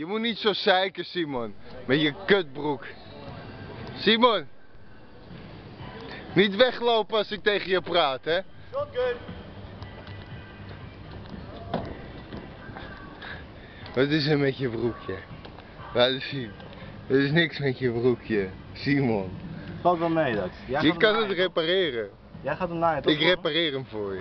Je moet niet zo zeiken, Simon. Met je kutbroek. Simon. Niet weglopen als ik tegen je praat, hè? Wat is er met je broekje? Laat eens zien. Er is niks met je broekje. Simon. Valt wel mee dat. Jij Je kan het repareren. Jij gaat hem naaien toch? Ik repareer hem voor je.